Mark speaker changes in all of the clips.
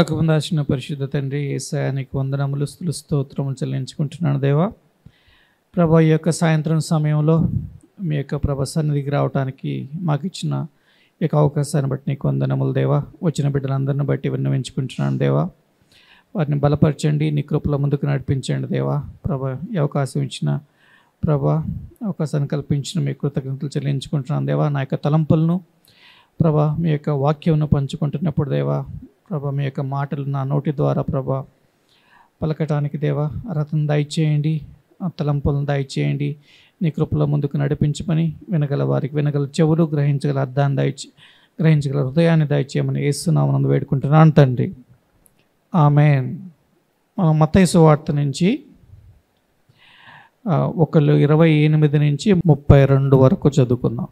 Speaker 1: పరలోకం దాచిన పరిశుద్ధ తండ్రి ఏసాయానికి వందనములు స్థులు స్తోత్రములు చెల్లించుకుంటున్నాను దేవా. ప్రభా ఈ యొక్క సాయంత్రం సమయంలో మీ యొక్క ప్రభ సన్నిధికి రావడానికి మాకు ఇచ్చిన ఈ యొక్క అవకాశాన్ని బట్టి నీకు వందనములు దేవా. వచ్చిన బిడ్డలందరిని బట్టి విన్నవించుకుంటున్నాను దేవా. వారిని బలపరచండి నీ కృపల ముందుకు నడిపించండి దేవా. ప్రభ ఈ అవకాశం ఇచ్చిన ప్రభా అవకాశాన్ని కల్పించిన మీ కృతజ్ఞతలు చెల్లించుకుంటున్నాను దేవా. నా యొక్క తలంపులను ప్రభా మీ యొక్క వాక్యంను పంచుకుంటున్నప్పుడు దేవా ప్రభా మీ యొక్క మాటలు నా నోటి ద్వారా ప్రభా పలకటానికి దేవా రథం దయచేయండి తలంపులను దయచేయండి నీ కృపలో ముందుకు నడిపించమని వినగల వారికి వినగల చెవులు గ్రహించగల అర్థాన్ని దయచి గ్రహించగల హృదయాన్ని దయచేయమని వేస్తున్నామని వేడుకుంటున్నాను తండ్రి. ఆమె మనం మత్తయి వార్త నుంచి ఒకళ్ళు ఇరవై ఎనిమిది నుంచి ముప్పై రెండు వరకు చదువుకుందాం.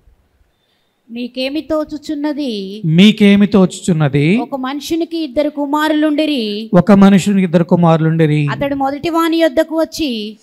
Speaker 2: మీకేమి తోచుచున్నది?
Speaker 1: మీకేమి తోచుచున్నది?
Speaker 2: ఒక మనుషునికి ఇద్దరు కుమారులుండిరి.
Speaker 1: ఒక మనుషునికి ఇద్దరు కుమారులుండిరి.
Speaker 2: అతడు మొదటి వాని యొద్దకు వచ్చి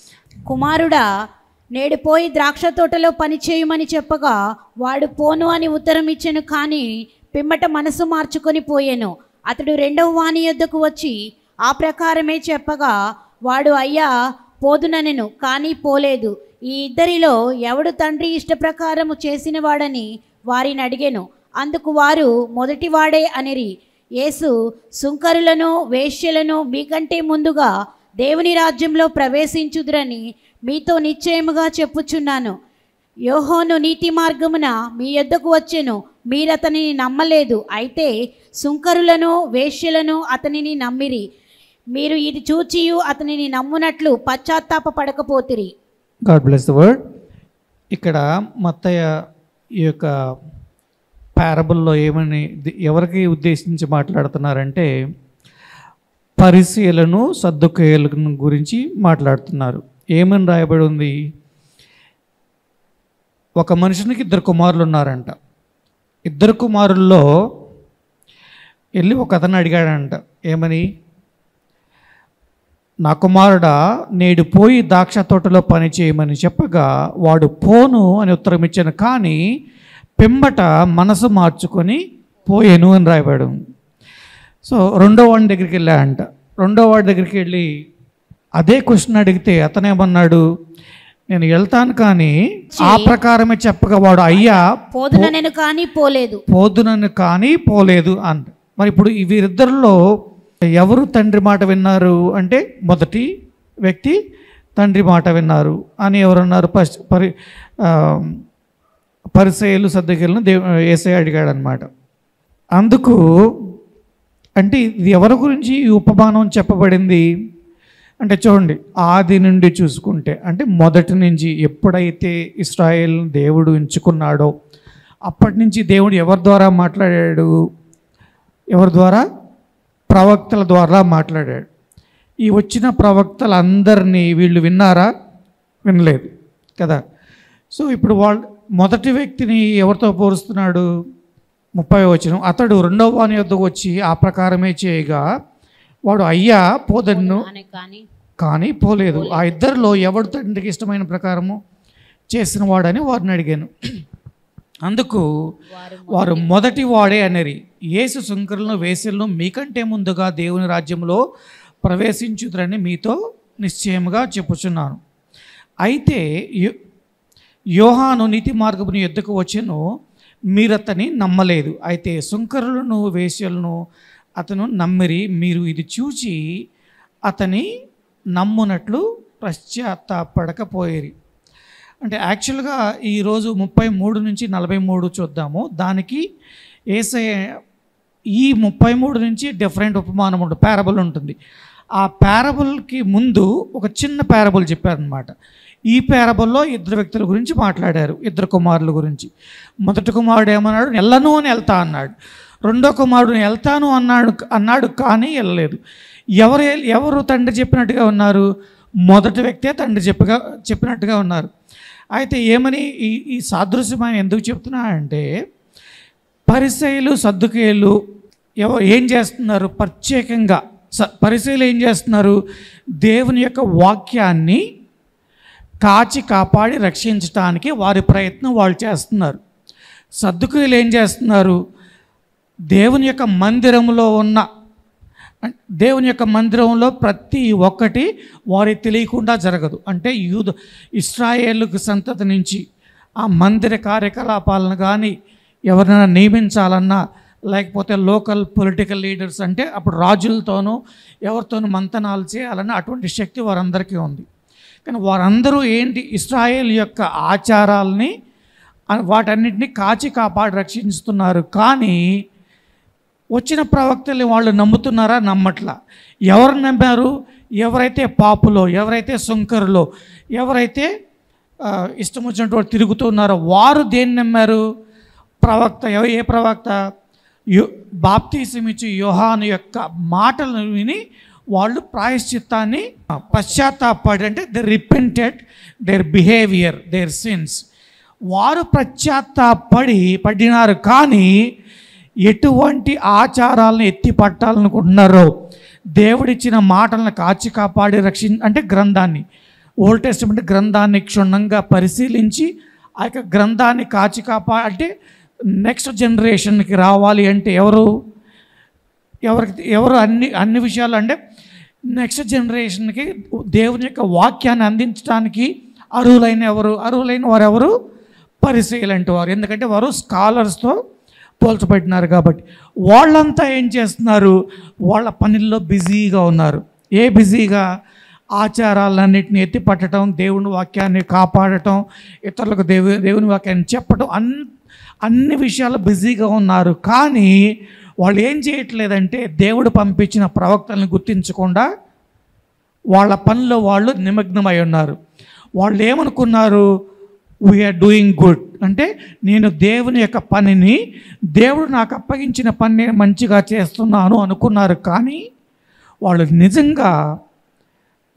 Speaker 2: కుమారుడా నేడు పోయి ద్రాక్ష తోటలో పని చేయమని చెప్పగా వాడు పోను అని ఉత్తరం ఇచ్చెను కానీ పిమ్మట మనసు మార్చుకొని పోయెను. అతడు రెండవ వాని యొద్దకు వచ్చి ఆ ప్రకారమే చెప్పగా వాడు అయ్యా పోదుననెను కానీ పోలేదు. ఈ ఇద్దరిలో ఎవడు తండ్రి ఇష్ట ప్రకారము చేసినవాడని వారిని అడిగాను. అందుకు వారు మొదటివాడే అనిరి. యేసు సుంకరులను వేశ్యలను మీకంటే ముందుగా దేవుని రాజ్యంలో ప్రవేశించుదురని మీతో నిశ్చయముగా చెప్పుచున్నాను. యోహోను నీతి మార్గమున మీ యొద్దకు వచ్చెను. మీరతనిని నమ్మలేదు. అయితే సుంకరులను వేశ్యలను అతనిని నమ్మిరి. మీరు ఇది చూచియు అతనిని నమ్మునట్లు పశ్చాత్తాప పడకపోతిరి
Speaker 1: గాడ్ బ్లెస్ ద వర్డ్ ఇక్కడ మత్తయ్య ఈ యొక్క పారబుల్లో ఏమని ఎవరికి ఉద్దేశించి మాట్లాడుతున్నారంటే పరిశీలను సర్దుకేయలను గురించి మాట్లాడుతున్నారు. ఏమని రాయబడి ఉంది? ఒక మనుషునికి ఇద్దరు కుమారులు ఉన్నారంట. ఇద్దరు కుమారుల్లో వెళ్ళి ఒక అతను అడిగాడంట. ఏమని? నా కుమారుడా నేడు పోయి ద్రాక్ష తోటలో పని చేయమని చెప్పగా వాడు పోను అని ఉత్తరం ఇచ్చాను. కానీ పిమ్మట మనసు మార్చుకొని పోయేను అని రాయబడు. సో రెండో వాడి దగ్గరికి వెళ్ళాడంట రెండో వాడి దగ్గరికి వెళ్ళి అదే క్వశ్చన్ అడిగితే అతనేమన్నాడు నేను వెళ్తాను కానీ ఆ ప్రకారమే చెప్పగా వాడు అయ్యా
Speaker 2: పోదున నేను కానీ పోలేదు.
Speaker 1: పోదునని కానీ పోలేదు అంట. మరి ఇప్పుడు ఈ వీరిద్దరిలో ఎవరు తండ్రి మాట విన్నారు అంటే మొదటి వ్యక్తి తండ్రి మాట విన్నారు అని ఎవరన్నారు? పరి పరి పరిసయలు సర్దగిలను దేవ ఏసై అడిగాడు అనమాట అందుకు అంటే ఇది ఎవరి గురించి ఈ ఉపమానం చెప్పబడింది? అంటే చూడండి ఆది నుండి చూసుకుంటే అంటే మొదటి నుంచి ఎప్పుడైతే ఇస్రాయేల్ దేవుడు ఎంచుకున్నాడో అప్పటి నుంచి దేవుడు ఎవరి ద్వారా మాట్లాడాడు? ఎవరి ద్వారా? ప్రవక్తల ద్వారా మాట్లాడాడు. ఈ వచ్చిన ప్రవక్తలందరినీ వీళ్ళు విన్నారా? వినలేదు. కదా? సో ఇప్పుడు వాళ్ళు మొదటి వ్యక్తిని ఎవరితో పోలుస్తున్నాడు? ముప్పై వచ్చిన అతడు రెండవ వాని వద్దకు వచ్చి ఆ ప్రకారమే చేయగా వాడు అయ్యా పోదన్ను
Speaker 2: కానీ.
Speaker 1: పోలేదు. ఆ ఇద్దరిలో ఎవడు తండ్రికి ఇష్టమైన ప్రకారము చేసిన వాడని వారిని అడిగాను. అందుకు వారు మొదటి వాడే అనేది యేసు సుంకరులను వేసలను మీకంటే ముందుగా దేవుని రాజ్యంలో ప్రవేశించుదురని మీతో నిశ్చయముగా చెప్పుచున్నాను. అయితే యో- యోహాను నీతి మార్గముని ఎద్దుకు వచ్చెను మీరతని నమ్మలేదు. అయితే సుంకరులను వేశ్యలను అతను నమ్మిరి మీరు ఇది చూచి అతని నమ్మునట్లు పశ్చాత్తాపడకపోయేరి. అంటే యాక్చువల్గా ఈరోజు ముప్పై మూడు నుంచి నలభై మూడు చూద్దాము. దానికి ఏసై ఈ ముప్పై మూడు నుంచి డిఫరెంట్ ఉపమానం ఉంటుంది పారబుల్ ఉంటుంది. ఆ పారబుల్కి ముందు ఒక చిన్న పారబుల్ చెప్పారనమాట ఈ పారబుల్లో ఇద్దరు వ్యక్తుల గురించి మాట్లాడారు ఇద్దరు కుమారుల గురించి. మొదటి కుమారుడు ఏమన్నాడు? వెళ్ళను అని వెళ్తా అన్నాడు. రెండో కుమారుడు వెళ్తాను అన్నాడు అన్నాడు కానీ వెళ్ళలేదు ఎవరు ఎవరు తండ్రి చెప్పినట్టుగా ఉన్నారు? మొదటి వ్యక్తే తండ్రి చెప్పగా చెప్పినట్టుగా ఉన్నారు. అయితే ఏమని ఈ ఈ సాదృశ్యమైన ఎందుకు చెప్తున్నా అంటే పరిసయులు సర్దుకేలు ఎవ ఏం చేస్తున్నారు? ప్రత్యేకంగా స పరిశీలు ఏం చేస్తున్నారు? దేవుని యొక్క వాక్యాన్ని కాచి కాపాడి రక్షించటానికి వారి ప్రయత్నం వాళ్ళు చేస్తున్నారు. సర్దుకులు ఏం చేస్తున్నారు? దేవుని యొక్క మందిరంలో ఉన్న దేవుని యొక్క మందిరంలో ప్రతి ఒక్కటి వారికి తెలియకుండా జరగదు. అంటే యూదు ఇస్రాయేళ్ళకు సంతతి నుంచి ఆ మందిర కార్యకలాపాలను కానీ ఎవరైనా నియమించాలన్నా లేకపోతే లోకల్ పొలిటికల్ లీడర్స్ అంటే అప్పుడు రాజులతోనూ ఎవరితోనూ మంతనాలు చేయాలన్న అటువంటి శక్తి వారందరికీ ఉంది. కానీ వారందరూ ఏంటి? ఇస్రాయేల్ యొక్క ఆచారాలని వాటన్నిటిని కాచి కాపాడి రక్షిస్తున్నారు. కానీ వచ్చిన ప్రవక్తల్ని వాళ్ళు నమ్ముతున్నారా? నమ్మట్లా. ఎవరు నమ్మారు? ఎవరైతే పాపులో ఎవరైతే సుంకరులో ఎవరైతే ఇష్టం వచ్చినటువంటి వాళ్ళు తిరుగుతున్నారో వారు దేన్ని నమ్మారు? ప్రవక్త ఎవ- ఏ ప్రవక్త? యో బాప్తీసమిచ్చి యోహాను యొక్క మాటలను విని వాళ్ళు ప్రాయశ్చిత్తాన్ని పశ్చాత్తాపడి అంటే they repented their behaviour their sins వారు పశ్చాత్తాపడి పడినారు కానీ ఎటువంటి ఆచారాలను ఎత్తి పట్టాలనుకుంటున్నారో దేవుడిచ్చిన మాటలను కాచి కాపాడి రక్షి అంటే గ్రంథాన్ని ఓల్డ్ టెస్ట్మెంట్ గ్రంథాన్ని క్షుణ్ణంగా పరిశీలించి ఆ యొక్క గ్రంథాన్ని కాచి కాపా అంటే నెక్స్ట్ జనరేషన్కి రావాలి అంటే ఎవరు? ఎవరికి ఎవరు అన్ని అన్ని విషయాలు అంటే నెక్స్ట్ జనరేషన్కి దేవుని యొక్క వాక్యాన్ని అందించడానికి అర్హులైన ఎవరు? అర్హులైన వారు ఎవరు పరిశీలంటే వారు. ఎందుకంటే వారు స్కాలర్స్తో పోల్చబడినారు కాబట్టి వాళ్ళంతా ఏం చేస్తున్నారు? వాళ్ళ పనుల్లో బిజీగా ఉన్నారు. ఏ బిజీగా? ఆచారాలన్నింటిని ఎత్తి పట్టడం దేవుని వాక్యాన్ని కాపాడటం ఇతరులకు దేవు దేవుని వాక్యాన్ని చెప్పటం అన్ అన్ని విషయాలు బిజీగా ఉన్నారు. కానీ వాళ్ళు ఏం చేయట్లేదంటే దేవుడు పంపించిన ప్రవక్తలను గుర్తించకుండా వాళ్ళ పనిలో వాళ్ళు నిమగ్నమై ఉన్నారు. వాళ్ళు ఏమనుకున్నారు? వీఆర్ డూయింగ్ గుడ్ అంటే నేను దేవుని యొక్క పనిని దేవుడు నాకు అప్పగించిన పని నేను మంచిగా చేస్తున్నాను అనుకున్నారు. కానీ వాళ్ళు నిజంగా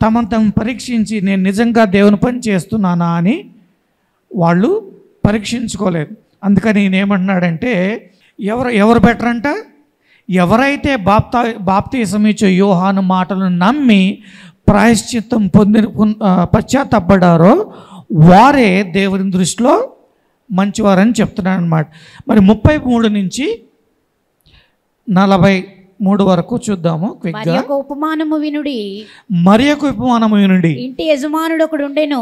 Speaker 1: తమను తమ పరీక్షించి నేను నిజంగా దేవుని పని చేస్తున్నానా అని వాళ్ళు పరీక్షించుకోలేదు. అందుకని నేనేమంటున్నాడంటే ఎవరు ఎవరు బెటర్ అంట? ఎవరైతే బాప్తా బాప్తీసం ఇచ్చే యోహాను మాటలను నమ్మి ప్రాయశ్చిత్తం పొందిన పొం- పశ్చాత్తపడ్డారో వారే దేవుని దృష్టిలో మంచివారని చెప్తున్నాడు అనమాట మరి ముప్పై మూడు నుంచి నలభై మూడు వరకు చూద్దాము క్విక్గా
Speaker 2: ఉపమానము వినుడి.
Speaker 1: మరి ఒక ఉపమానము నుండి
Speaker 2: ఇంటి యజమానుడు ఒకడు ఉండెను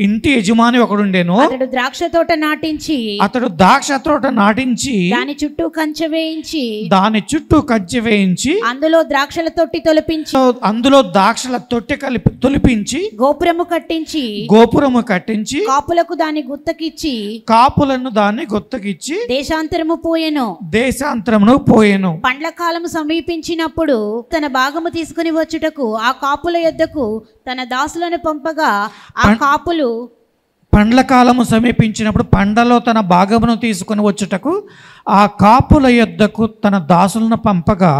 Speaker 1: ఇంటి యజమాని ఒకడుండేను.
Speaker 2: అతడు ద్రాక్ష తోట నాటించి
Speaker 1: అతడు ద్రాక్ష తోట నాటించి
Speaker 2: దాని చుట్టూ కంచె వేయించి
Speaker 1: దాని చుట్టూ కంచె వేయించి
Speaker 2: అందులో ద్రాక్షల తొట్టి తొలిపించి
Speaker 1: అందులో ద్రాక్షల తొట్టె కలిపి తొలిపించి
Speaker 2: గోపురము కట్టించి
Speaker 1: గోపురము కట్టించి
Speaker 2: కాపులకు దాని గుత్తకిచ్చి
Speaker 1: కాపులను దాన్ని గొత్తకిచ్చి
Speaker 2: దేశాంతరము పోయెను.
Speaker 1: దేశాంతరమును పోయెను.
Speaker 2: పండ్ల కాలము సమీపించినప్పుడు తన భాగము తీసుకుని వచ్చుటకు ఆ కాపుల యొద్దకు తన దాసులను పంపగా ఆ కాపులు
Speaker 1: పండ్ల కాలము సమీపించినప్పుడు పండలో తన భాగమును తీసుకుని వచ్చుటకు ఆ కాపుల యొద్దకు తన దాసులను పంపగా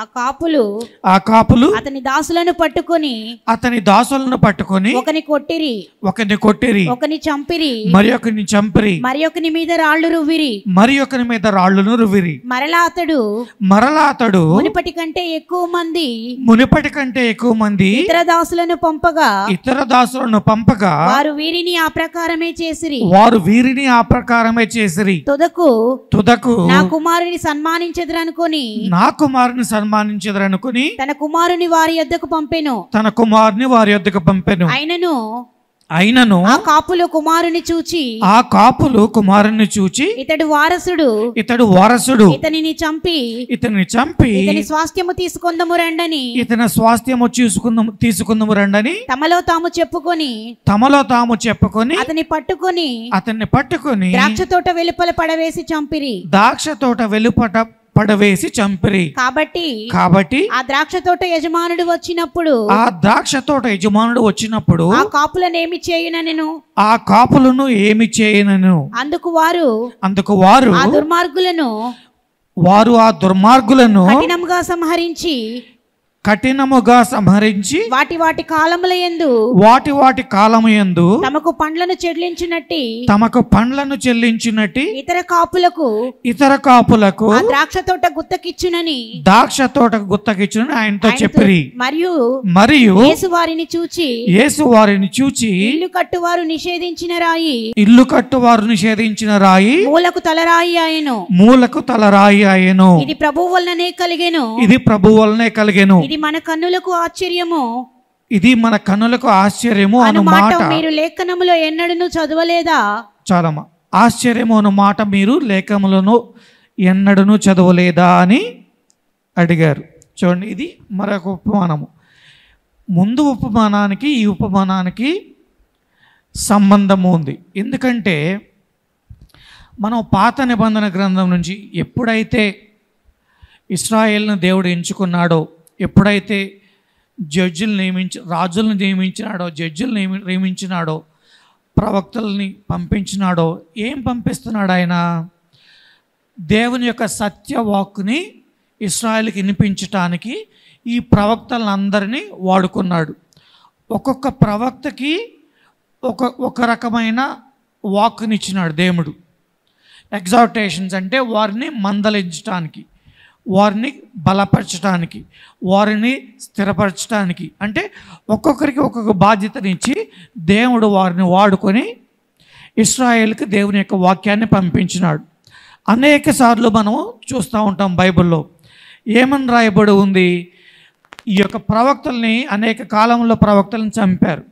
Speaker 2: ఆ కాపులు
Speaker 1: ఆ కాపులు
Speaker 2: అతని దాసులను పట్టుకొని
Speaker 1: అతని దాసులను పట్టుకొని
Speaker 2: ఒకని కొట్టిరి.
Speaker 1: ఒకరిని కొట్టిరి.
Speaker 2: ఒకని చంపిరి.
Speaker 1: మరి ఒకరిని చంపిరి.
Speaker 2: మరి ఒకని మీద రాళ్ళు రువ్విరి.
Speaker 1: మరి ఒకరి మీద రాళ్ళును రువిరి
Speaker 2: మరలా అతడు
Speaker 1: మరలా అతడు
Speaker 2: మునిపటి కంటే ఎక్కువ మంది
Speaker 1: మునిపటి కంటే ఎక్కువ మంది
Speaker 2: ఇతర దాసులను పంపగా
Speaker 1: ఇతర దాసులను పంపగా
Speaker 2: వారు వీరిని ఆ ప్రకారమే చేసిరి.
Speaker 1: వారు వీరిని ఆ ప్రకారమే చేసిరి.
Speaker 2: తుదకు
Speaker 1: తుదకు
Speaker 2: నా కుమారుని సన్మానించదురనుకొని
Speaker 1: నా కుమారుని సన్మానించదరనుకుని
Speaker 2: తన కుమారుని వారి యొద్దకు పంపెను.
Speaker 1: తన కుమారుని వారి యొద్దకు పంపెను.
Speaker 2: అయినను
Speaker 1: అయినను
Speaker 2: ఆ కాపులు కుమారుని చూచి
Speaker 1: ఆ కాపులు కుమారుని చూచి
Speaker 2: ఇతడు వారసుడు.
Speaker 1: ఇతడు వారసుడు.
Speaker 2: ఇతనిని చంపి
Speaker 1: ఇతన్ని చంపి
Speaker 2: ఇతని స్వాస్థ్యము తీసుకొందము రండని.
Speaker 1: ఇతని స్వాస్థ్యము చూసుకుందాము తీసుకుందాము రండని
Speaker 2: తమలో తాము చెప్పుకొని
Speaker 1: తమలో తాము చెప్పుకొని
Speaker 2: అతని పట్టుకొని
Speaker 1: అతన్ని పట్టుకొని
Speaker 2: ద్రాక్ష తోట వెలుపల పడవేసి చంపిరి.
Speaker 1: ద్రాక్ష తోట వెలుపట పడవేసి చంపిరి.
Speaker 2: కాబట్టి
Speaker 1: కాబట్టి
Speaker 2: ఆ ద్రాక్ష తోట యజమానుడు వచ్చినప్పుడు
Speaker 1: ఆ ద్రాక్ష తోట యజమానుడు వచ్చినప్పుడు
Speaker 2: ఆ కాపులనేమి చేయుననెను
Speaker 1: ఆ కాపులను ఏమి చేయనను?
Speaker 2: అందుకు వారు
Speaker 1: అందుకు వారు
Speaker 2: ఆ దుర్మార్గులను
Speaker 1: వారు ఆ దుర్మార్గులను
Speaker 2: కఠినంగా సంహరించి
Speaker 1: కఠినముగా సంహరించి
Speaker 2: వాటి వాటి కాలముల యందు
Speaker 1: వాటి వాటి కాలము యందు
Speaker 2: తమకు పండ్లను చెల్లించినట్టి
Speaker 1: తమకు పండ్లను చెల్లించినట్టి
Speaker 2: ఇతర కాపులకు
Speaker 1: ఇతర కాపులకు
Speaker 2: ద్రాక్ష తోట గుత్తకిచ్చునని
Speaker 1: ద్రాక్ష తోటకు గుత్తకిచ్చును ఆయనతో చెప్పిరి.
Speaker 2: మరియు
Speaker 1: మరియు
Speaker 2: యేసు వారిని చూచి
Speaker 1: యేసు వారిని చూచి
Speaker 2: ఇల్లు కట్టువారు నిషేధించిన రాయి.
Speaker 1: ఇల్లు కట్టువారు నిషేధించిన రాయి
Speaker 2: మూలకు తలరాయి ఆయను.
Speaker 1: మూలకు తలరాయి ఆయను.
Speaker 2: ఇది ప్రభు వలననే కలిగెను.
Speaker 1: ఇది ప్రభు వలనే కలిగెను.
Speaker 2: ఇది మన కన్నులకు ఆశ్చర్యము.
Speaker 1: ఇది మన కన్నులకు ఆశ్చర్యము అను
Speaker 2: మాట మీరు లేఖనములో ఎన్నడను చదవలేదా?
Speaker 1: చాలమ్మా. ఆశ్చర్యము అను మాట మీరు లేఖములను ఎన్నడను చదవలేదా అని అడిగారు. చూడండి ఇది మరొక ఉపమానము. ముందు ఉపమానానికి ఈ ఉపమానానికి సంబంధము ఉంది. ఎందుకంటే మనం పాత నిబంధన గ్రంథం నుంచి ఎప్పుడైతే ఇస్రాయేల్ను దేవుడు ఎంచుకున్నాడో ఎప్పుడైతే జడ్జిలు నియమించి రాజులను నియమించినాడో జడ్జిలు నియమి నియమించినాడో ప్రవక్తల్ని పంపించినాడో ఏం పంపిస్తున్నాడు ఆయన దేవుని యొక్క సత్యవాక్ని ఇస్రాయల్కి వినిపించటానికి ఈ ప్రవక్తలందరినీ వాడుకున్నాడు. ఒక్కొక్క ప్రవక్తకి ఒక ఒక రకమైన వాక్నిచ్చినాడు దేవుడు. ఎగ్జార్టేషన్స్ అంటే వారిని మందలించటానికి. వారిని బలపరచడానికి వారిని స్థిరపరచడానికి. అంటే ఒక్కొక్కరికి ఒక్కొక్క బాధ్యతనిచ్చి దేవుడు వారిని వాడుకొని ఇస్రాయేల్కి దేవుని యొక్క వాక్యాన్ని పంపించినాడు. అనేక సార్లు మనం చూస్తూ ఉంటాం బైబిల్లో. ఏమని రాయబడి ఉంది? ఈ యొక్క ప్రవక్తల్ని అనేక కాలంలో ప్రవక్తలను చంపారు.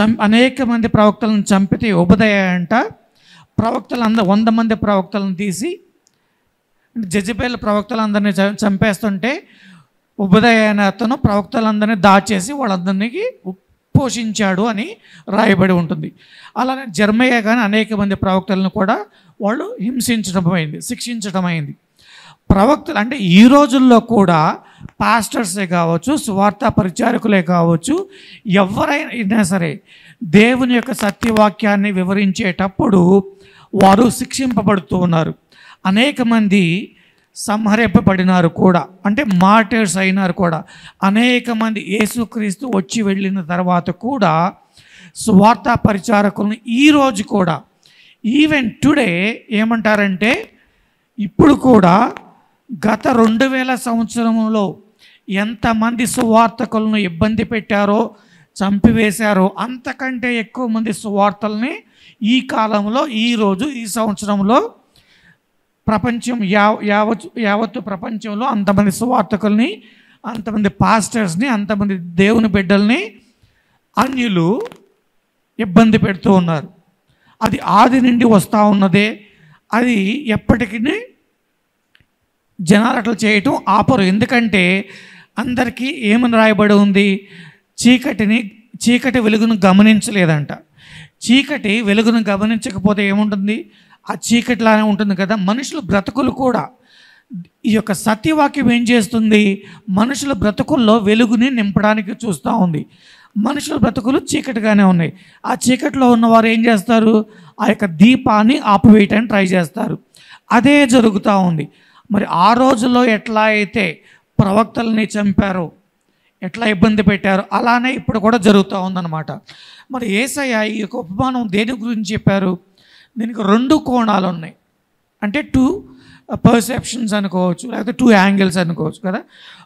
Speaker 1: చం అనేక మంది ప్రవక్తలను చంపితే ఉపదయ అంట ప్రవక్తలు అంద వంద మంది ప్రవక్తలను తీసి జజబేల ప్రవక్తలందరినీ చ- చంపేస్తుంటే ఉపదయ అనే అతను ప్రవక్తలందరినీ దాచేసి వాళ్ళందరినీ పోషించాడు అని రాయబడి ఉంటుంది. అలానే జర్మయ్య కానీ అనేక మంది ప్రవక్తలను కూడా వాళ్ళు హింసించడం అయింది శిక్షించడం అయింది. ప్రవక్తలు అంటే ఈ రోజుల్లో కూడా పాస్టర్సే కావచ్చు సువార్త పరిచారకులే కావచ్చు ఎవరైనా సరే దేవుని యొక్క సత్యవాక్యాన్ని వివరించేటప్పుడు వారు శిక్షింపబడుతూ ఉన్నారు. అనేక మంది సంహరింపబడినారు కూడా. అంటే మార్టర్స్ అయినారు కూడా. అనేక మంది యేసుక్రీస్తు వచ్చి వెళ్ళిన తర్వాత కూడా స్వార్థ పరిచారకులను ఈరోజు కూడా ఈవెన్ టుడే ఏమంటారంటే ఇప్పుడు కూడా గత రెండు వేల సంవత్సరంలో ఎంతమంది సువార్తకులను ఇబ్బంది పెట్టారో చంపివేశారో అంతకంటే ఎక్కువ మంది సువార్తల్ని ఈ కాలంలో ఈరోజు ఈ సంవత్సరంలో ప్రపంచం యావ యావత్ యావత్తు ప్రపంచంలో అంతమంది సువార్తకుల్ని అంతమంది పాస్టర్స్ని అంతమంది దేవుని బిడ్డల్ని అన్యులు ఇబ్బంది పెడుతూ ఉన్నారు. అది ఆది నుండి వస్తూ ఉన్నదే. అది ఎప్పటికీ జనాలు అట్లా చేయటం ఆపరు. ఎందుకంటే అందరికీ ఏమని రాయబడి ఉంది? చీకటిని చీకటి వెలుగును గమనించలేదంట. చీకటి వెలుగును గమనించకపోతే ఏముంటుంది? ఆ చీకటిలానే ఉంటుంది కదా మనుషుల బ్రతుకులు కూడా. ఈ యొక్క సత్యవాక్యం ఏం చేస్తుంది? మనుషుల బ్రతుకుల్లో వెలుగుని నింపడానికి చూస్తూ ఉంది. మనుషుల బ్రతుకులు చీకటిగానే ఉన్నాయి. ఆ చీకటిలో ఉన్నవారు ఏం చేస్తారు? ఆ యొక్క దీపాన్ని ఆపివేయటానికి ట్రై చేస్తారు. అదే జరుగుతూ ఉంది. మరి ఆ రోజుల్లో ఎట్లా అయితే ప్రవక్తల్ని చంపారో ఎట్లా ఇబ్బంది పెట్టారో అలానే ఇప్పుడు కూడా జరుగుతూ ఉందన్నమాట. మరి ఏసయ్య ఈ యొక్క ఉపమానం దేని గురించి చెప్పారు? దీనికి రెండు కోణాలు ఉన్నాయి అంటే టూ పర్సెప్షన్స్ అనుకోవచ్చు లేకపోతే టూ యాంగిల్స్ అనుకోవచ్చు కదా.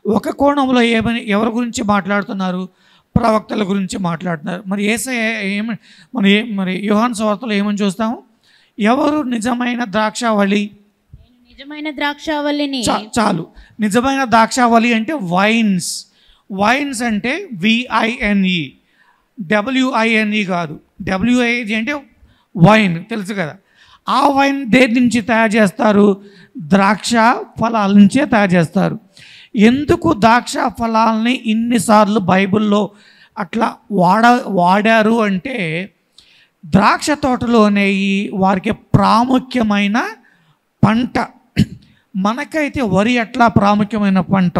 Speaker 1: ఒక కోణంలో ఏమని ఎవరి గురించి మాట్లాడుతున్నారు? ప్రవక్తల గురించి మాట్లాడుతున్నారు. మరి ఏసయ్య ఏమి మరి ఏ మరి యోహాన్ స్వార్తలో ఏమని చూస్తాము? ఎవరు నిజమైన ద్రాక్షావళి?
Speaker 2: నిజమైన ద్రాక్షావల్లిని
Speaker 1: చా- చాలు. నిజమైన ద్రాక్షావళి అంటే వైన్స్. వైన్స్ అంటే V I N E W I N E కాదు. డబ్ల్యూఐజి అంటే వైన్ తెలుసు కదా. ఆ వైన్ దేని నుంచి తయారు చేస్తారు? ద్రాక్ష ఫలాల నుంచే తయారు చేస్తారు. ఎందుకు ద్రాక్ష ఫలాల్ని ఇన్నిసార్లు బైబిల్లో అట్లా వాడ వాడారు అంటే ద్రాక్ష తోటలు అనేవి వారికి ప్రాముఖ్యమైన పంట. మనకైతే వరి ఎట్లా ప్రాముఖ్యమైన పంట?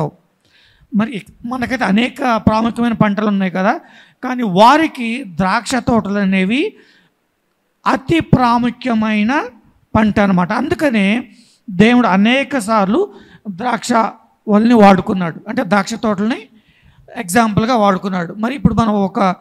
Speaker 1: మరి మనకైతే అనేక ప్రాముఖ్యమైన పంటలు ఉన్నాయి కదా. కానీ వారికి ద్రాక్ష తోటలు అనేవి అతి ప్రాముఖ్యమైన పంట అనమాట అందుకనే దేవుడు అనేక సార్లు ద్రాక్ష వల్ని వాడుకున్నాడు. అంటే ద్రాక్ష తోటల్ని ఎగ్జాంపుల్గా వాడుకున్నాడు. మరి ఇప్పుడు మనం ఒక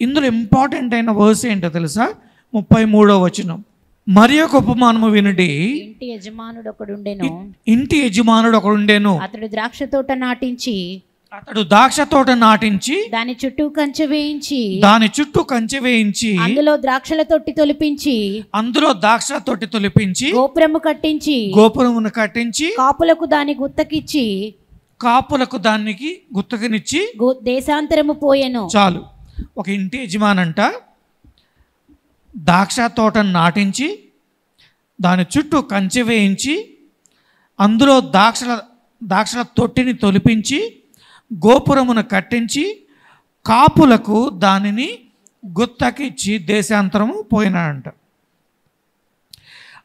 Speaker 1: ఇందులో ఇంపార్టెంట్ అయిన వర్స్ ఏంటో తెలుసా? ముప్పై మూడో వచనం. మరి ఒక ఉపమానము వినుడి.
Speaker 2: ఇంటి యజమానుడు ఒకడుండెను.
Speaker 1: ఇంటి యజమానుడు ఒకడు
Speaker 2: అతడు ద్రాక్ష తోట నాటించి
Speaker 1: అతడు ద్రాక్ష తోట నాటించి
Speaker 2: దాని చుట్టూ కంచె వేయించి
Speaker 1: దాని చుట్టూ కంచె వేయించి
Speaker 2: అందులో ద్రాక్షల తొట్టి తొలిపించి
Speaker 1: అందులో ద్రాక్ష తోటి తొలిపించి
Speaker 2: గోపురము కట్టించి
Speaker 1: గోపురమును కట్టించి
Speaker 2: కాపులకు దాని గుత్తకిచ్చి
Speaker 1: కాపులకు దానికి గుత్తకనిచ్చి
Speaker 2: దేశాంతరము పోయెను.
Speaker 1: చాలు. ఒక ఇంటి యజమానంట ద్రాక్ష తోటను నాటించి దాని చుట్టూ కంచె వేయించి అందులో ద్రాక్షల ద్రాక్షల తొట్టిని తొలిపించి గోపురమును కట్టించి కాపులకు దానిని గుత్తకిచ్చి దేశాంతరము పోయినాడంట.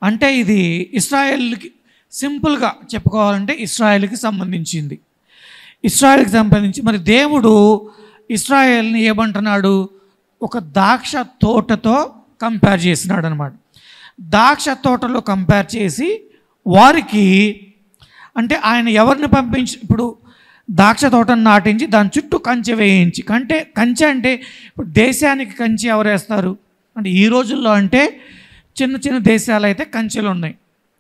Speaker 1: అంటే ఇది ఇస్రాయల్కి సింపుల్గా చెప్పుకోవాలంటే ఇస్రాయల్కి సంబంధించింది. ఇస్రాయల్కి సంబంధించి మరి దేవుడు ఇస్రాయల్ని ఏమంటున్నాడు? ఒక ద్రాక్ష తోటతో కంపేర్ చేసినాడు అనమాట ద్రాక్ష తోటలో కంపేర్ చేసి వారికి అంటే ఆయన ఎవరిని పంపించి ఇప్పుడు ద్రాక్ష తోటను నాటించి దాని చుట్టూ కంచె వేయించి కంటే కంచె అంటే ఇప్పుడు దేశానికి కంచె ఎవరు వేస్తారు? అంటే ఈ రోజుల్లో అంటే చిన్న చిన్న దేశాలు అయితే కంచెలు ఉన్నాయి.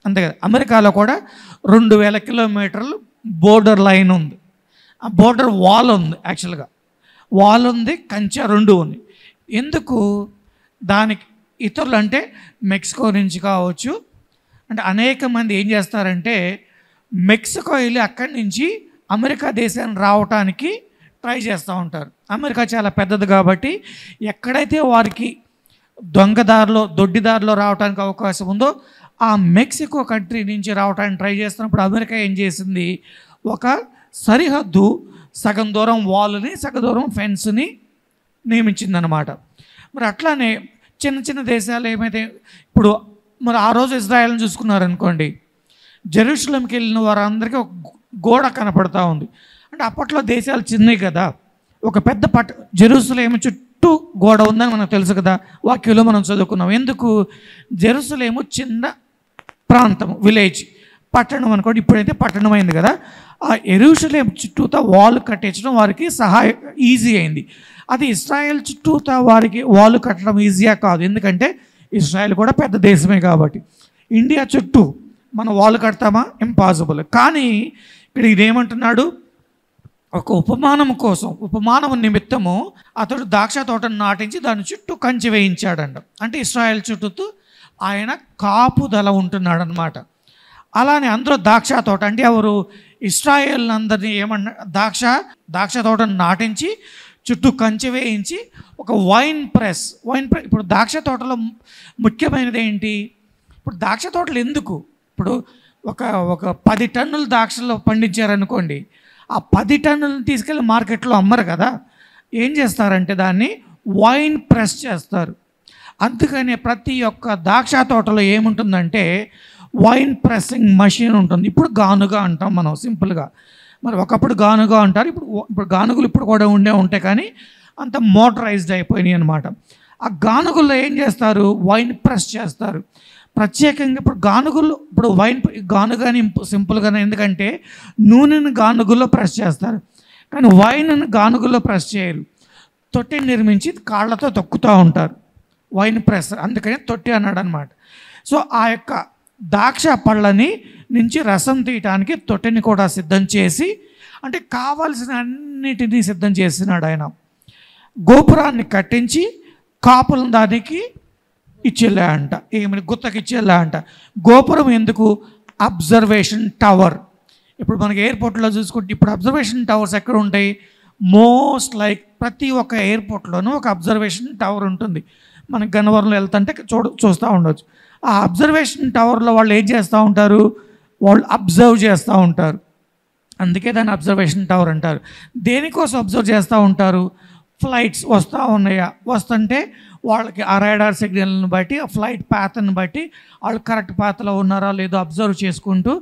Speaker 1: అంతే కదా. అమెరికాలో కూడా రెండు వేల కిలోమీటర్లు బోర్డర్ లైన్ ఉంది. ఆ బోర్డర్ వాల్ ఉంది యాక్చువల్గా వాల్ ఉంది కంచె రెండు ఉంది ఎందుకు? దానికి ఇతరులు అంటే మెక్సికో నుంచి కావచ్చు అంటే అనేక మంది ఏం చేస్తారంటే మెక్సికో వెళ్ళి అక్కడి నుంచి అమెరికా దేశాన్ని రావటానికి ట్రై చేస్తూ ఉంటారు. అమెరికా చాలా పెద్దది కాబట్టి ఎక్కడైతే వారికి దొంగదారిలో దొడ్డిదారిలో రావడానికి అవకాశం ఉందో ఆ మెక్సికో కంట్రీ నుంచి రావడానికి ట్రై చేస్తున్నప్పుడు అమెరికా ఏం చేసింది? ఒక సరిహద్దు సగం దూరం వాల్ని సగం దూరం ఫెన్స్ని నియమించిందనమాట మరి అట్లానే చిన్న చిన్న దేశాలు ఏమైతే ఇప్పుడు మరి ఆ రోజు ఇజ్రాయెల్ని చూసుకున్నారనుకోండి జెరూసలంకి వెళ్ళిన వారందరికీ ఒక గోడ కనపడతా ఉంది. అంటే అప్పట్లో దేశాలు చిన్నవి కదా. ఒక పెద్ద పట జెరూసలేము చుట్టూ గోడ ఉందని మనకు తెలుసు కదా. వాక్యంలో మనం చదువుకున్నాం. ఎందుకు? జెరూసలేము చిన్న ప్రాంతం విలేజ్. పట్టణం అనుకోండి ఇప్పుడైతే పట్టణం అయింది కదా. ఆ ఎరుషలేం చుట్టూతా వాల్ కట్టించడం వారికి సహాయ ఈజీ అయింది. అది ఇస్రాయెల్ చుట్టూతా వారికి వాల్ కట్టడం ఈజీగా కాదు. ఎందుకంటే ఇస్రాయెల్ కూడా పెద్ద దేశమే కాబట్టి. ఇండియా చుట్టూ మనం వాల్ కడతామా? ఇంపాసిబుల్. కానీ ఇక్కడ ఇదేమంటున్నాడు ఒక ఉపమానం కోసం ఉపమానం నిమిత్తము అతడు ద్రాక్ష తోటను నాటించి దాని చుట్టూ కంచి వేయించాడంట. అంటే ఇస్రాయెల్ చుట్టూ ఆయన కాపుదల ఉంటున్నాడు అనమాట అలానే అందరూ ద్రాక్ష తోట అంటే ఎవరు? ఇస్రాయేల్ అందరినీ ఏమన్నా ద్రాక్ష ద్రాక్ష తోటను నాటించి చుట్టూ కంచె వేయించి ఒక వైన్ ప్రెస్ వైన్ ప్రెస్ ఇప్పుడు ద్రాక్ష తోటలో ముఖ్యమైనది ఏంటి ఇప్పుడు ద్రాక్ష తోటలు ఎందుకు? ఇప్పుడు ఒక ఒక పది టన్నులు ద్రాక్షలు పండించారనుకోండి ఆ పది టన్నులను తీసుకెళ్ళి మార్కెట్లో అమ్మరు కదా. ఏం చేస్తారంటే దాన్ని వైన్ ప్రెస్ చేస్తారు. అందుకనే ప్రతి ఒక్క ద్రాక్ష తోటలో ఏముంటుందంటే వైన్ ప్రెస్సింగ్ మషిన్ ఉంటుంది. ఇప్పుడు గానుగా అంటాం మనం సింపుల్గా. మరి ఒకప్పుడు గానుగా అంటారు ఇప్పుడు ఇప్పుడు గానుగులు ఇప్పుడు కూడా ఉండే ఉంటాయి కానీ అంత మోటరైజ్డ్ అయిపోయినాయి అనమాట ఆ గానుగుల్లో ఏం చేస్తారు? వైన్ ప్రెస్ చేస్తారు. ప్రత్యేకంగా ఇప్పుడు గానుగులు ఇప్పుడు వైన్ గానుగాని సింపుల్గానే ఎందుకంటే నూనెను గానుగుల్లో ప్రెస్ చేస్తారు. కానీ వైన్ను గానుగుల్లో ప్రెస్ చేయరు. తొట్టిని నిర్మించి కాళ్ళతో తొక్కుతూ ఉంటారు. వైన్ ప్రెస్ అందుకని తొట్టి అన్నాడు అనమాట సో ఆ యొక్క ద్రాక్ష పళ్ళని నుంచి రసం తీయటానికి తొట్టిని కూడా సిద్ధం చేసి అంటే కావాల్సిన అన్నిటినీ సిద్ధం చేసినాడు ఆయన. గోపురాన్ని కట్టించి కాపులను దానికి ఇచ్చేలా అంట. ఏమని? గుత్తకి ఇచ్చేలా అంట. గోపురం ఎందుకు? Observation tower. ఇప్పుడు మనకి ఎయిర్పోర్ట్లో చూసుకుంటే ఇప్పుడు అబ్జర్వేషన్ టవర్స్ ఎక్కడ ఉంటాయి? మోస్ట్ లైక్ ప్రతి ఒక్క ఎయిర్పోర్ట్లోనూ ఒక అబ్జర్వేషన్ టవర్ ఉంటుంది. మనకి గన్నవరంలో వెళ్తుంటే చూడ చూస్తూ ఉండొచ్చు. ఆ అబ్జర్వేషన్ టవర్లో వాళ్ళు ఏం చేస్తూ ఉంటారు? వాళ్ళు అబ్జర్వ్ చేస్తూ ఉంటారు. అందుకే దాన్ని అబ్జర్వేషన్ టవర్ అంటారు. దేనికోసం అబ్జర్వ్ చేస్తూ ఉంటారు? ఫ్లైట్స్ వస్తూ ఉన్నాయా? వస్తుంటే వాళ్ళకి ఆ రైడార్ సిగ్నల్ని బట్టి ఆ ఫ్లైట్ ప్యాత్ని బట్టి వాళ్ళు కరెక్ట్ పాత్లో ఉన్నారా లేదో అబ్జర్వ్ చేసుకుంటూ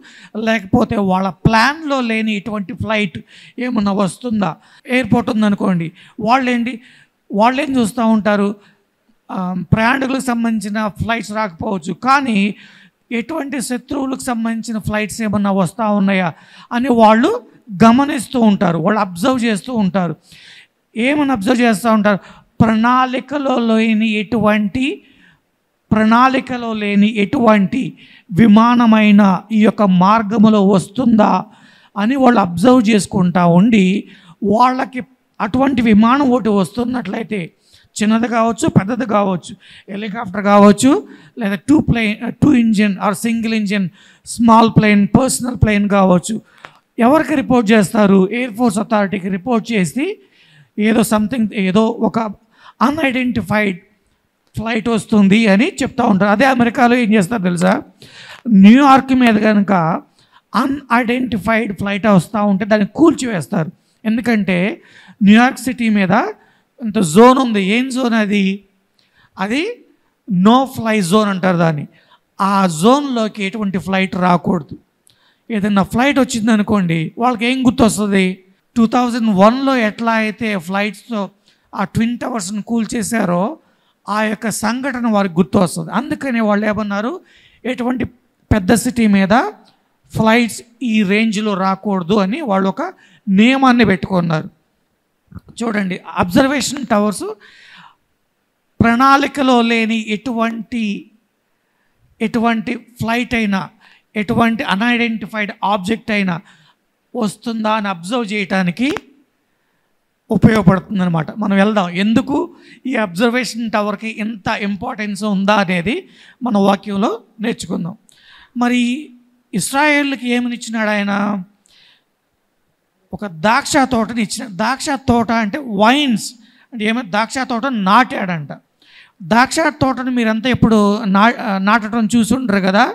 Speaker 1: లేకపోతే వాళ్ళ ప్లాన్లో లేని ఇటువంటి ఫ్లైట్ ఏమన్నా వస్తుందా? ఎయిర్పోర్ట్ ఉందనుకోండి వాళ్ళేంటి వాళ్ళేం చూస్తూ ఉంటారు? ప్రయాణికులకు సంబంధించిన ఫ్లైట్స్ రాకపోవచ్చు కానీ ఎటువంటి శత్రువులకు సంబంధించిన ఫ్లైట్స్ ఏమన్నా వస్తూ ఉన్నాయా అని వాళ్ళు గమనిస్తూ ఉంటారు వాళ్ళు అబ్జర్వ్ చేస్తూ ఉంటారు. ఏమని అబ్జర్వ్ చేస్తూ ఉంటారు? ప్రణాళికలో లేని ఎటువంటి ప్రణాళికలో లేని ఎటువంటి విమానమైన ఈ యొక్క మార్గములో వస్తుందా అని వాళ్ళు అబ్జర్వ్ చేసుకుంటా ఉండి వాళ్ళకి అటువంటి విమానం ఒకటి వస్తున్నట్లయితే చిన్నది కావచ్చు పెద్దది కావచ్చు హెలికాప్టర్ కావచ్చు లేదా two plane two engine or single engine small plane personal plane కావచ్చు. ఎవరికి రిపోర్ట్ చేస్తారు? ఎయిర్ ఫోర్స్ అథారిటీకి రిపోర్ట్ చేసి ఏదో సంథింగ్ ఏదో ఒక అన్ఐడెంటిఫైడ్ ఫ్లైట్ వస్తుంది అని చెప్తూ ఉంటారు. అదే అమెరికాలో ఏం చేస్తారు తెలుసా? న్యూయార్క్ మీద కనుక అన్ఐడెంటిఫైడ్ ఫ్లైట్ వస్తూ ఉంటే దాన్ని కూల్చివేస్తారు. ఎందుకంటే న్యూయార్క్ సిటీ మీద ఇంత జోన్ ఉంది. ఏం జోన్ అది? అది నో ఫ్లై జోన్ అంటారు దాన్ని. ఆ జోన్లోకి ఎటువంటి ఫ్లైట్ రాకూడదు. ఏదైనా ఫ్లైట్ వచ్చిందనుకోండి వాళ్ళకి ఏం గుర్తొస్తుంది? టూ థౌజండ్ వన్లో ఎట్లా అయితే ఫ్లైట్స్తో ఆ ట్విన్ టవర్స్ని కూల్ చేశారో ఆ యొక్క సంఘటన వారికి గుర్తు వస్తుంది అందుకని వాళ్ళు ఏమన్నారు? ఎటువంటి పెద్ద సిటీ మీద ఫ్లైట్స్ ఈ రేంజ్లో రాకూడదు అని వాళ్ళు ఒక నియమాన్ని పెట్టుకున్నారు. చూడండి అబ్జర్వేషన్ టవర్స్ ప్రణాళికలో లేని ఎటువంటి ఎటువంటి ఫ్లైట్ అయినా ఎటువంటి అన్ఐడెంటిఫైడ్ ఆబ్జెక్ట్ అయినా వస్తుందా అని అబ్జర్వ్ చేయటానికి ఉపయోగపడుతుంది అనమాట మనం వెళ్దాం. ఎందుకు ఈ అబ్జర్వేషన్ టవర్కి ఎంత ఇంపార్టెన్స్ ఉందా అనేది మన వాక్యంలో నేర్చుకుందాం. మరి ఇస్రాయేళ్ళకి ఏమని ఇచ్చినాడు ఆయన? ఒక ద్రాక్ష తోటని ఇచ్చిన. ద్రాక్ష తోట అంటే వైన్స్ అంటే ఏమైనా ద్రాక్ష తోట నాటాడంట. ద్రాక్ష తోటను మీరంతా ఇప్పుడు నా నాటడం చూసి ఉండరు కదా?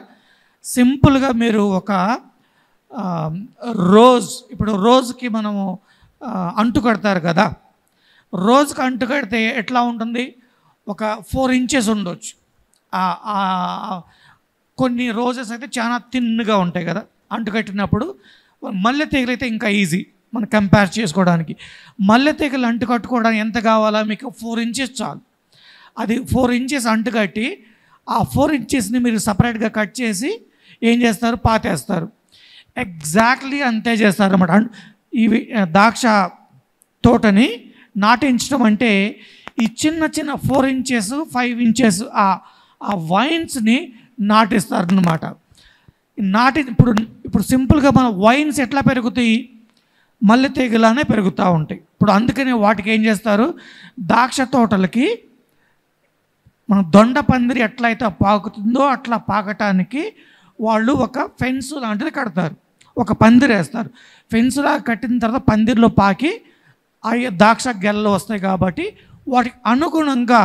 Speaker 1: సింపుల్గా మీరు ఒక రోజ్ ఇప్పుడు రోజుకి మనము అంటు కడతారు కదా. రోజుకి అంటు కడితే ఎట్లా ఉంటుంది? ఒక ఫోర్ ఇంచెస్ ఉండొచ్చు. కొన్ని రోజెస్ అయితే చాలా థిన్గా ఉంటాయి కదా. అంటు కట్టినప్పుడు మల్లె తీగలైతే ఇంకా ఈజీ మనం కంపేర్ చేసుకోవడానికి. మల్లె తీగలు అంటు కట్టుకోవడానికి ఎంత కావాలా? మీకు ఫోర్ ఇంచెస్ చాలు. అది ఫోర్ ఇంచెస్ అంటు కట్టి ఆ ఫోర్ ఇంచెస్ని మీరు సపరేట్గా కట్ చేసి ఏం చేస్తారు? పాతేస్తారు. ఎగ్జాక్ట్లీ అంతే చేస్తారు అనమాట ఇవి ద్రాక్ష తోటని నాటించడం అంటే ఈ చిన్న చిన్న ఫోర్ ఇంచెస్ ఫైవ్ ఇంచెస్ ఆ ఆ వైన్స్ని నాటిస్తారనమాట నాటి ఇప్పుడు ఇప్పుడు సింపుల్గా మన వైన్స్ ఎట్లా పెరుగుతాయి? మల్లె తీగలానే పెరుగుతూ ఉంటాయి. ఇప్పుడు అందుకనే వాటికి ఏం చేస్తారు? ద్రాక్ష తోటలకి మన దొండ పందిరి ఎట్లయితే పాకుతుందో అట్లా పాకటానికి వాళ్ళు ఒక ఫెన్స్ లాంటిది కడతారు. ఒక పందిరి వేస్తారు. ఫెన్స్లా కట్టిన తర్వాత పందిరిలో పాకి అవి ద్రాక్ష గెల్లలు వస్తాయి కాబట్టి వాటికి అనుగుణంగా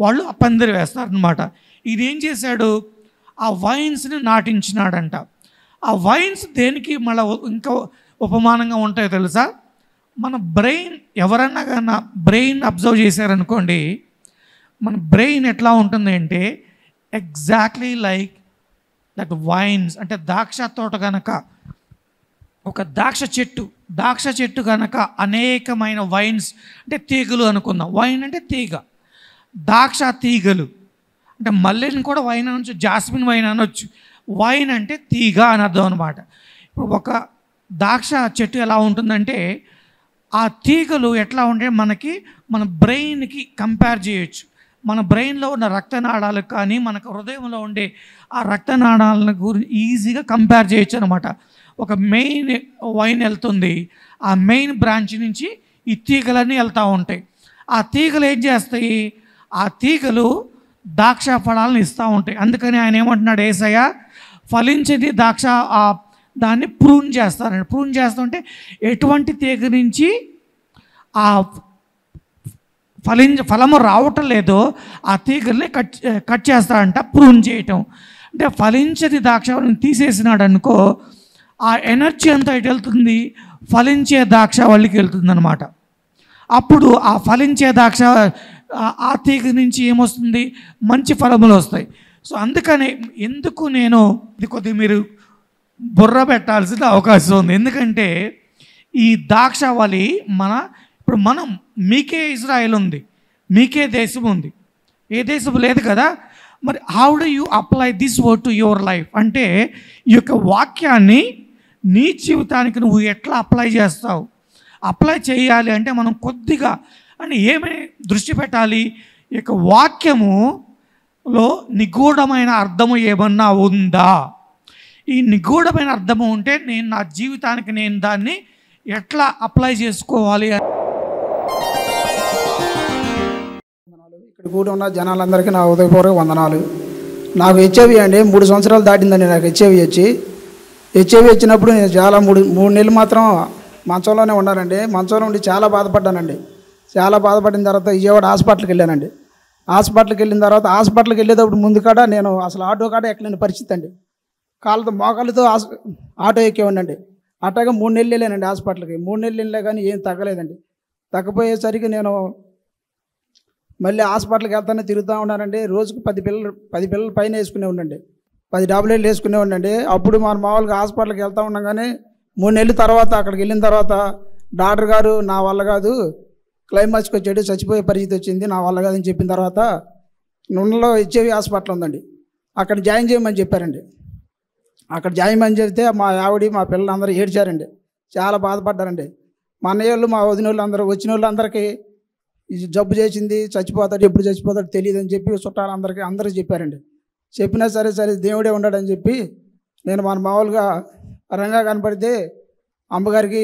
Speaker 1: వాళ్ళు ఆ పందిరి వేస్తారనమాట అనమాట ఇదేం చేశాడు? ఆ వైన్స్ని నాటించినాడంట. ఆ వైన్స్ దేనికి మళ్ళీ ఇంకా ఉపమానంగా ఉంటాయో తెలుసా? మన బ్రెయిన్ ఎవరన్నా కన్నా బ్రెయిన్ అబ్జర్వ్ చేశారనుకోండి మన బ్రెయిన్ ఎట్లా ఉంటుంది అంటే ఎగ్జాక్ట్లీ లైక్ దట్ వైన్స్ అంటే ద్రాక్ష తోట కనుక ఒక ద్రాక్ష చెట్టు ద్రాక్ష చెట్టు కనుక అనేకమైన వైన్స్ అంటే తీగలు అనుకుందాం. వైన్ అంటే తీగ. ద్రాక్ష తీగలు. అంటే మల్లెని కూడా వైన్ అనొచ్చు జాస్మిన్ వైన్ అనొచ్చు. వైన్ అంటే తీగ అని అర్థం అనమాట ఇప్పుడు ఒక ద్రాక్ష చెట్టు ఎలా ఉంటుందంటే ఆ తీగలు ఎట్లా ఉంటే మనకి మన బ్రెయిన్కి కంపేర్ చేయొచ్చు. మన బ్రెయిన్లో ఉన్న రక్తనాళాలకు కానీ మనకు హృదయంలో ఉండే ఆ రక్తనాళాలను గురించి ఈజీగా కంపేర్ చేయొచ్చు అనమాట ఒక మెయిన్ వైన్ వెళ్తుంది. ఆ మెయిన్ బ్రాంచ్ నుంచి ఈ తీగలన్నీ వెళ్తూ ఉంటాయి. ఆ తీగలు ఏం చేస్తాయి? ఆ తీగలు ద్రాక్ష ఫలాలను ఇస్తూ ఉంటాయి. అందుకని ఆయన ఏమంటున్నాడు? ఏసయ్య ఫలించేది ద్రాక్ష దాన్ని ప్రూన్ చేస్తారండి. ప్రూన్ చేస్తుంటే ఎటువంటి తీగ నుంచి ఆ ఫలించ ఫలము రావటం లేదో ఆ తీగల్ని కట్ కట్ చేస్తాడంట ప్రూన్ చేయటం. అంటే ఫలించని ద్రాక్షని తీసేసినాడు అనుకో ఆ ఎనర్జీ అంతా ఎటు వెళ్తుంది? ఫలించే ద్రాక్ష వాళ్ళకి వెళ్తుంది అనమాట అప్పుడు ఆ ఫలించే ద్రాక్ష ఆ- తీగ నుంచి ఏమొస్తుంది? మంచి ఫలములు వస్తాయి. సో అందుకని ఎందుకు నేను ఇది కొద్దిగా మీరు బుర్ర పెట్టాల్సిన అవకాశం ఉంది. ఎందుకంటే ఈ ద్రాక్షవళి మన ఇప్పుడు మనం మీకే ఇజ్రాయెల్ ఉంది. మీకే దేశం ఉంది. ఏ దేశం లేదు కదా? మరి how do you apply this word to your life అంటే ఈ యొక్క వాక్యాన్ని నీ జీవితానికి నువ్వు ఎట్లా అప్లై చేస్తావు? అప్లై చేయాలి అంటే మనం కొద్దిగా అంటే ఏమి దృష్టి పెట్టాలి? ఇక యొక్క వాక్యములో నిగూఢమైన అర్థము ఏమన్నా ఉందా? ఈ నిగూఢమైన అర్థము ఉంటే నేను నా జీవితానికి నేను దాన్ని ఎట్లా అప్లై చేసుకోవాలి? అని
Speaker 3: ఇక్కడ కూడి ఉన్న జనాలందరికీ నా ఉదయపూర్వక వందనాలు. నాకు హెచ్ఐవి అండి మూడు సంవత్సరాలు దాటిందండి నాకు హెచ్ఐవి వచ్చి. హెచ్ఐవి వచ్చినప్పుడు నేను చాలా మూడు మూడు నెలలు మాత్రం మంచంలోనే ఉన్నానండి మంచంలో ఉండి చాలా బాధపడ్డానండి. చాలా బాధపడిన తర్వాత విజయవాడ హాస్పిటల్కి వెళ్ళానండి. హాస్పిటల్కి వెళ్ళిన తర్వాత హాస్పిటల్కి వెళ్ళేటప్పుడు ముందు కాడ నేను అసలు ఆటో కాడ ఎక్కలేని పరిస్థితి అండి. కాళ్ళతో మోకాళ్ళతో హాస్ ఆటో ఎక్కేవాడినండి. అట్టగా మూడు నెలలు వెళ్ళానండి హాస్పిటల్కి. మూడు నెలలు వెళ్ళినా కానీ ఏం తగ్గలేదండి. తగ్గపోయేసరికి నేను మళ్ళీ హాస్పిటల్కి వెళ్తానే తిరుగుతూ ఉన్నానండి. రోజుకు పది పిల్లలు పది పిల్లలు పైన వేసుకునే ఉండండి. పది టాబ్లెట్లు వేసుకునే అప్పుడు మనం మామూలుగా హాస్పిటల్కి వెళ్తా ఉండగానే మూడు నెలల తర్వాత అక్కడికి వెళ్ళిన తర్వాత డాక్టర్ గారు నా వల్ల కాదు క్లైమాక్స్కి వచ్చాడు చచ్చిపోయే పరిస్థితి వచ్చింది నా వల్ల కాదని చెప్పిన తర్వాత నుండలో హెచ్ఐవి హాస్పిటల్ ఉందండి. అక్కడ జాయిన్ చేయమని చెప్పారండి. అక్కడ జాయిన్ అని చెప్తే మా ఆవిడ మా పిల్లలందరూ ఏడ్చారండి. చాలా బాధపడ్డారండి. మా అన్నయ్యళ్ళు మా వదిన వాళ్ళు అందరూ వచ్చిన వాళ్ళందరికీ ఇది జబ్బు చేసింది చచ్చిపోతాడు ఎప్పుడు చచ్చిపోతాడు తెలియదు అని చెప్పి చుట్టాలందరికీ అందరూ చెప్పారండి. చెప్పినా సరే సరే దేవుడే ఉన్నాడని చెప్పి నేను మన మామూలుగా రంగా కనపడితే అమ్మగారికి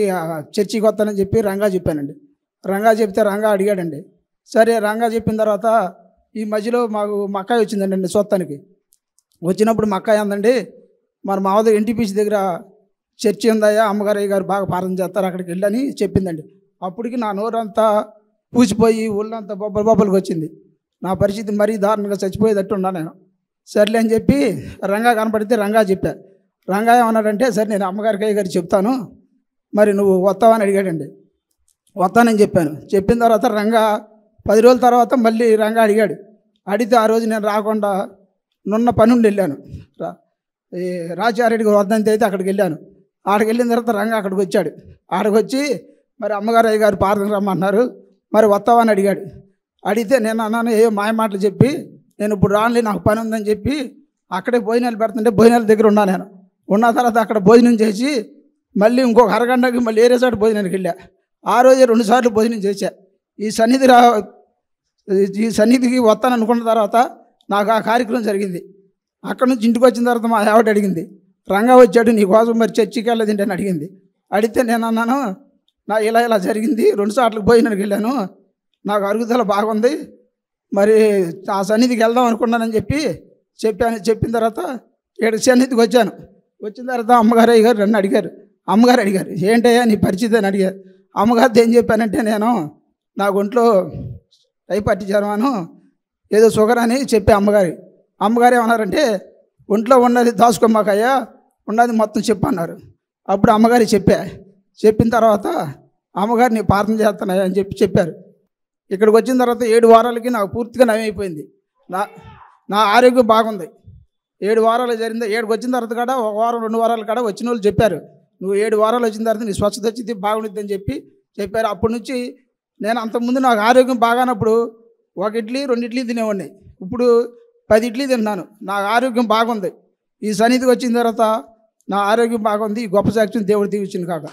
Speaker 3: చర్చికి వస్తానని చెప్పి రంగా చెప్పానండి. రంగా చెప్తే రంగా అడిగాడండి. సరే రంగా చెప్పిన తర్వాత ఈ మధ్యలో మాకు మక్కాయ వచ్చిందండి సొత్తానికి. వచ్చినప్పుడు మక్కాయ అందండి. మన మామూలు ఎన్టీపీసీ దగ్గర చర్చి ఉందయ్యా అమ్మగారయ్య గారు బాగా పాలన చేస్తారు అక్కడికి వెళ్ళని చెప్పిందండి. అప్పటికి నా నోరంతా పూసిపోయి ఒళ్ళంతా బొబ్బలు బొబ్బలకు వచ్చింది. నా పరిస్థితి మరీ దారుణంగా చచ్చిపోయేటట్టు ఉన్నా నేను. సర్లే అని చెప్పి రంగా కనపడితే రంగా చెప్పా. రంగా ఏమన్నాడంటే సరే నేను అమ్మగారికి అయ్య చెప్తాను. మరి నువ్వు వస్తావని అడిగాడండి. వస్తానని చెప్పాను. చెప్పిన తర్వాత రంగా పది రోజుల తర్వాత మళ్ళీ రంగా అడిగాడు. అడిగితే ఆ రోజు నేను రాకుండా నున్న పని ఉండి వెళ్ళాను. రా- ఈ రాజారెడ్డి వద్దంతే అయితే అక్కడికి వెళ్ళాను. ఆడికి వెళ్ళిన తర్వాత రంగా అక్కడికి వచ్చాడు. ఆడికి వచ్చి మరి అమ్మగారు అయ్యగారు పార్థన రమ్మన్నారు మరి వస్తావని అడిగాడు. అడిగితే నేను అన్నాను ఏ మాయ మాటలు చెప్పి నేను ఇప్పుడు రానులే నాకు పని ఉందని చెప్పి అక్కడే భోజనాలు పెడుతుంటే భోజనాల దగ్గర ఉన్నా నేను. ఉన్న తర్వాత అక్కడ భోజనం చేసి మళ్ళీ ఇంకొక అరగంటకి మళ్ళీ ఏరే చోట భోజనానికి వెళ్ళా. ఆ రోజే రెండు సార్లు భోజనం చేశా. ఈ సన్నిధి రా ఈ సన్నిధికి వస్తాను అనుకున్న తర్వాత నాకు ఆ కార్యక్రమం జరిగింది. అక్కడ నుంచి ఇంటికి వచ్చిన తర్వాత మా ఆవిడ అడిగింది రంగా వచ్చాడు నీ కోసం మరి చర్చికి వెళ్ళదండి అని అడిగింది. అడిగితే నేను అన్నాను నా ఇలా ఇలా జరిగింది రెండు సార్లు భోజనానికి వెళ్ళాను నాకు అరుగుదల బాగుంది మరి ఆ సన్నిధికి వెళ్దాం అనుకున్నానని చెప్పి చెప్పాను. చెప్పిన తర్వాత ఇక్కడ సన్నిధికి వచ్చాను. వచ్చిన తర్వాత అమ్మగారు అయ్యారు నన్ను అడిగారు. అమ్మగారు అడిగారు ఏంటయ్యా నీ పరిస్థితి? అని అడిగారు. అమ్మగారితో ఏం చెప్పానంటే నేను నా ఒంట్లో టైపాటి జ్వరమాను ఏదో షుగర్ అని చెప్పి అమ్మగారి. అమ్మగారు ఏమన్నారంటే ఒంట్లో ఉన్నది దాచుకోమాకయ్యా ఉన్నది మొత్తం చెప్పన్నారు అప్పుడు అమ్మగారి చెప్పా. చెప్పిన తర్వాత అమ్మగారిని ప్రార్థన చేస్తున్నాయా? అని చెప్పి చెప్పారు. ఇక్కడికి వచ్చిన తర్వాత ఏడు వారాలకి నాకు పూర్తిగా నయమైపోయింది. నా నా ఆరోగ్యం బాగుంది. ఏడు వారాలు జరిగింది. ఏడుకి వచ్చిన తర్వాత కూడా ఒక వారం రెండు వారాలు కూడా వచ్చిన వాళ్ళు చెప్పారు. నువ్వు ఏడు వారాలు వచ్చిన తర్వాత నీ స్వచ్ఛత వచ్చింది బాగుండిద్దని అని చెప్పి చెప్పారు. అప్పటి నుంచి నేను అంతకుముందు నాకు ఆరోగ్యం బాగానప్పుడు ఒక ఇడ్లీ రెండు ఇడ్లీ తినేవాడిని. ఇప్పుడు పది ఇడ్లీ తిన్నాను నా ఆరోగ్యం బాగుంది. ఈ సన్నిధికి వచ్చిన తర్వాత నా ఆరోగ్యం బాగుంది. ఈ గొప్ప సాక్ష్యం దేవుడు దీవించింది కాక.